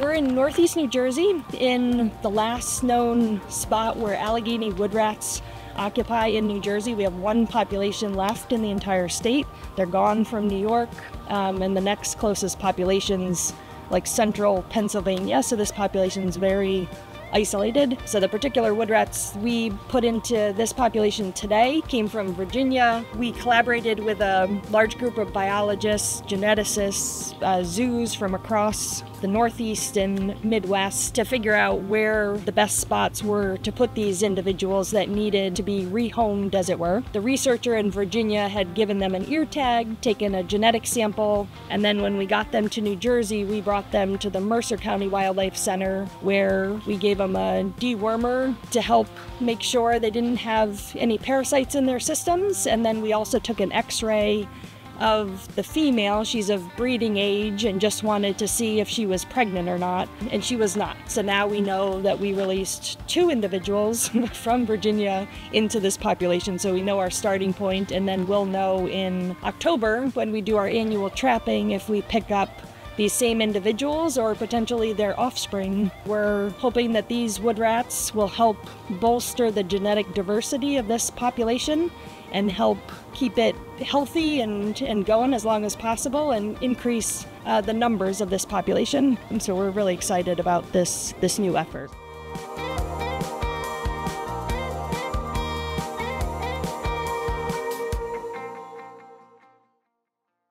We're in northeast New Jersey in the last known spot where Allegheny wood rats occupy in New Jersey. We have one population left in the entire state. They're gone from New York, um, and the next closest populations like central Pennsylvania. So this population is very isolated. So the particular wood rats we put into this population today came from Virginia. We collaborated with a large group of biologists, geneticists, uh, zoos from across the Northeast and Midwest to figure out where the best spots were to put these individuals that needed to be rehomed, as it were. The researcher in Virginia had given them an ear tag, taken a genetic sample, and then when we got them to New Jersey, we brought them to the Mercer County Wildlife Center where we gave them a dewormer to help make sure they didn't have any parasites in their systems. And then we also took an x ray of the female. She's of breeding age and just wanted to see if she was pregnant or not, and she was not. So now we know that we released two individuals from Virginia into this population, so we know our starting point, and then we'll know in October when we do our annual trapping if we pick up these same individuals or potentially their offspring. We're hoping that these wood rats will help bolster the genetic diversity of this population and help keep it healthy and, and going as long as possible and increase uh, the numbers of this population. And so we're really excited about this, this new effort.